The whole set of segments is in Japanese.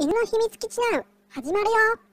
犬の秘密基地ナウ始まるよ。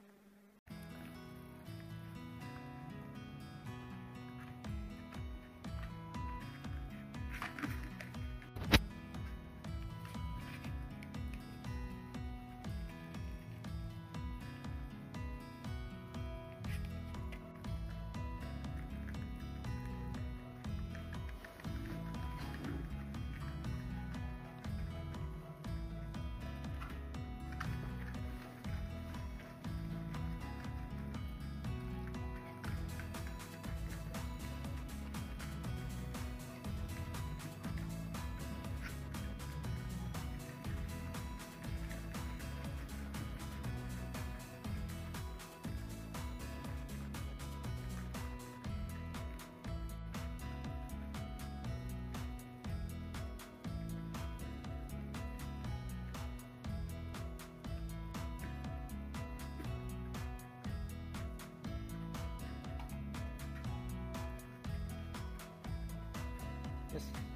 よ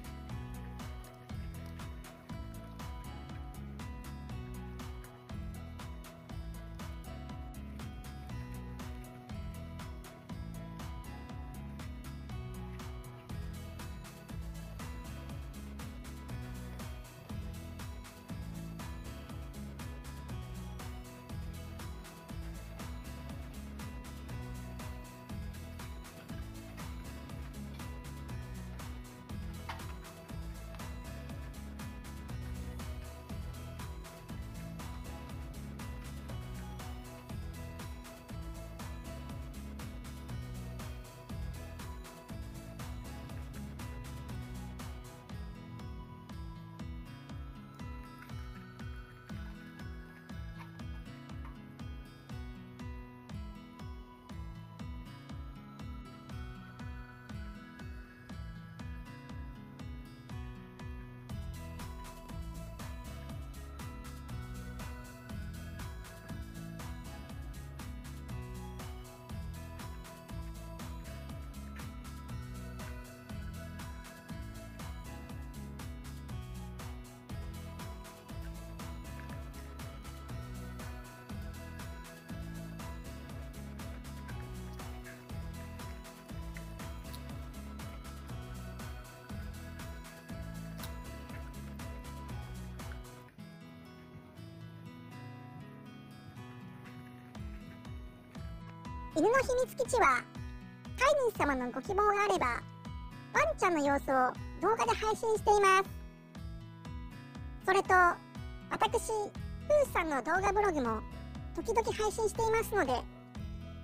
犬の秘密基地は飼い主様のご希望があればワンちゃんの様子を動画で配信しています。それと私ふーさんの動画ブログも時々配信していますので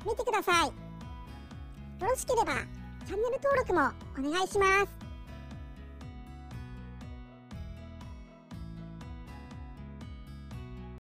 見てください。よろしければチャンネル登録もお願いします。